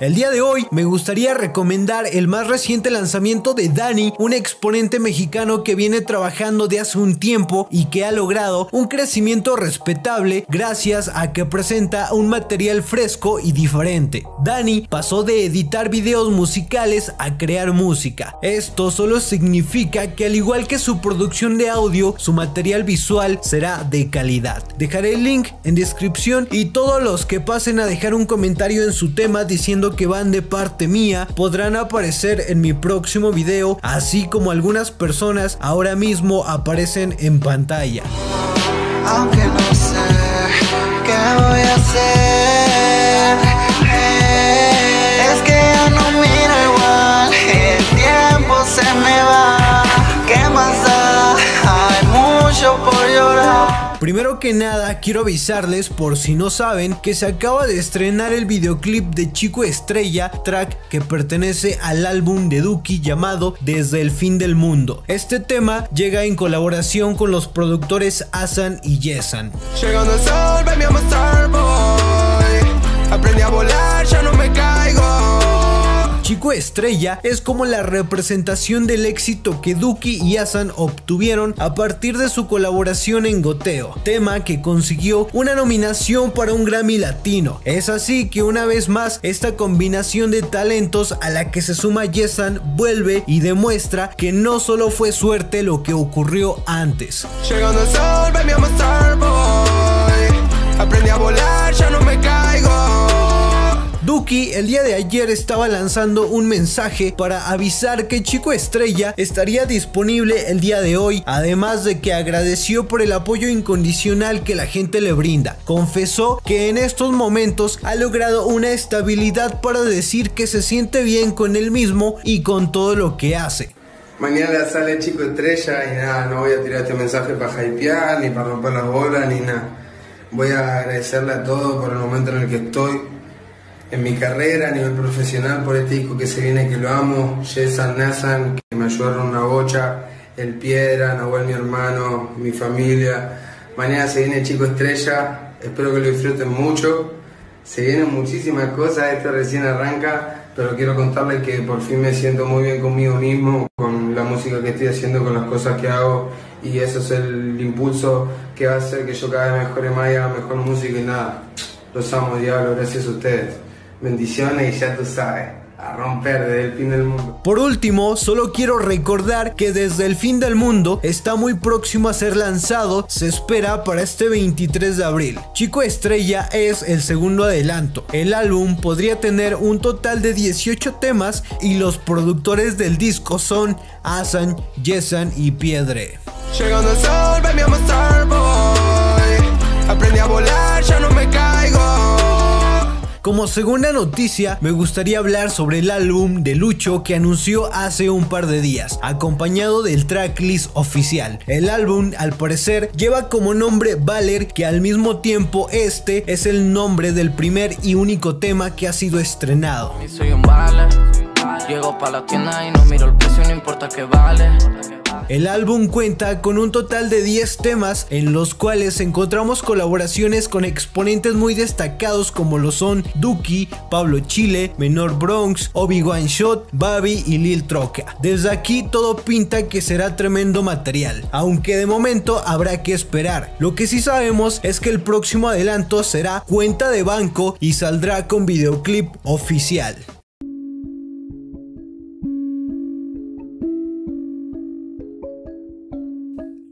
El día de hoy me gustaría recomendar el más reciente lanzamiento de Dani, un exponente mexicano que viene trabajando de hace un tiempo y que ha logrado un crecimiento respetable gracias a que presenta un material fresco y diferente. Dani pasó de editar videos musicales a crear música. Esto solo significa que al igual que su producción de audio, su material visual será de calidad. Dejaré el link en descripción y todos los que pasen a dejar un comentario en su tema diciendo que van de parte mía podrán aparecer en mi próximo video, así como algunas personas ahora mismo aparecen en pantalla. Aunque no sé qué voy a hacer, eh, es que ya no miro igual, el tiempo se me va, Primero que nada, quiero avisarles por si no saben que se acaba de estrenar el videoclip de Chico Estrella, track que pertenece al álbum de Duki llamado Desde el fin del mundo. Este tema llega en colaboración con los productores Asan y Yesan. Llegando sol, Aprendí a volar, ya no me caigo. Chico Estrella es como la representación del éxito que Duki y Asan obtuvieron a partir de su colaboración en Goteo, tema que consiguió una nominación para un Grammy Latino. Es así que una vez más esta combinación de talentos a la que se suma Yesan vuelve y demuestra que no solo fue suerte lo que ocurrió antes. El día de ayer estaba lanzando un mensaje para avisar que Chico Estrella estaría disponible el día de hoy, además de que agradeció por el apoyo incondicional que la gente le brinda. Confesó que en estos momentos ha logrado una estabilidad para decir que se siente bien con él mismo y con todo lo que hace. Mañana sale Chico Estrella y nada, no voy a tirar este mensaje para hypear, ni para romper las bolas, ni nada. Voy a agradecerle a todos por el momento en el que estoy en mi carrera a nivel profesional por este disco que se viene que lo amo, Jason Nathan, que me ayudaron una bocha, El Piedra, Nahuel mi hermano, mi familia. Mañana se viene Chico Estrella, espero que lo disfruten mucho. Se vienen muchísimas cosas, esto recién arranca, pero quiero contarles que por fin me siento muy bien conmigo mismo, con la música que estoy haciendo, con las cosas que hago, y eso es el impulso que va a hacer que yo cada vez mejore más y haga mejor música y nada. Los amo, diablo, gracias a ustedes. Bendiciones y ya tú sabes a romper desde el fin del mundo. Por último, solo quiero recordar que desde el fin del mundo está muy próximo a ser lanzado, se espera para este 23 de abril. Chico Estrella es el segundo adelanto. El álbum podría tener un total de 18 temas y los productores del disco son Asan, Yesan y Piedre. Llegando al sol, a Como segunda noticia, me gustaría hablar sobre el álbum de Lucho que anunció hace un par de días, acompañado del tracklist oficial. El álbum, al parecer, lleva como nombre Valer, que al mismo tiempo este es el nombre del primer y único tema que ha sido estrenado. Llego la tienda y no miro el precio, no importa que vale. El álbum cuenta con un total de 10 temas en los cuales encontramos colaboraciones con exponentes muy destacados como lo son Duki, Pablo Chile, Menor Bronx, Obi-Wan Shot, Babi y Lil Troca. Desde aquí todo pinta que será tremendo material, aunque de momento habrá que esperar. Lo que sí sabemos es que el próximo adelanto será cuenta de banco y saldrá con videoclip oficial.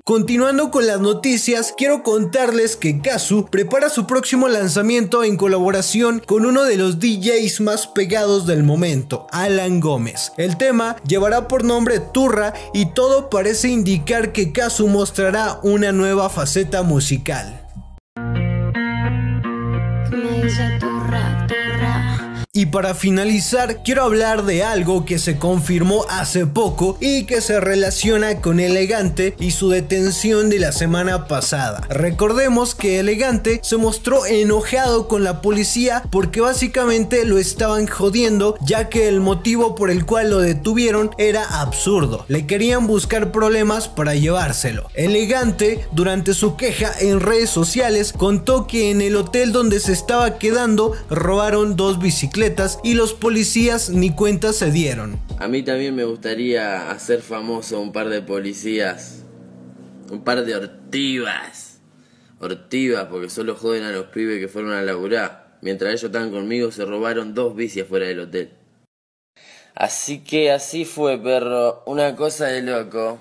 Continuando con las noticias, quiero contarles que Kazu prepara su próximo lanzamiento en colaboración con uno de los DJs más pegados del momento, Alan Gómez. El tema llevará por nombre Turra y todo parece indicar que Kazu mostrará una nueva faceta musical. Para finalizar, quiero hablar de algo que se confirmó hace poco y que se relaciona con Elegante y su detención de la semana pasada. Recordemos que Elegante se mostró enojado con la policía porque básicamente lo estaban jodiendo ya que el motivo por el cual lo detuvieron era absurdo. Le querían buscar problemas para llevárselo. Elegante, durante su queja en redes sociales, contó que en el hotel donde se estaba quedando robaron dos bicicletas y los policías ni cuenta se dieron. A mí también me gustaría hacer famoso un par de policías, un par de ortivas, ortivas porque solo joden a los pibes que fueron a laburar. Mientras ellos estaban conmigo se robaron dos bicis fuera del hotel. Así que así fue, perro, una cosa de loco.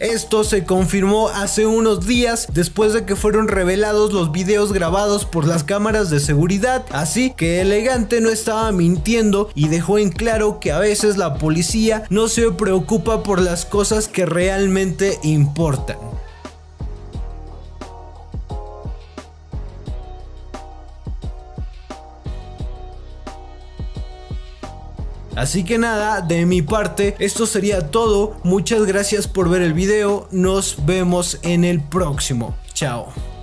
Esto se confirmó hace unos días después de que fueron revelados los videos grabados por las cámaras de seguridad, así que Elegante no estaba mintiendo y dejó en claro que a veces la policía no se preocupa por las cosas que realmente importan. Así que nada, de mi parte, esto sería todo. Muchas gracias por ver el video. Nos vemos en el próximo. Chao.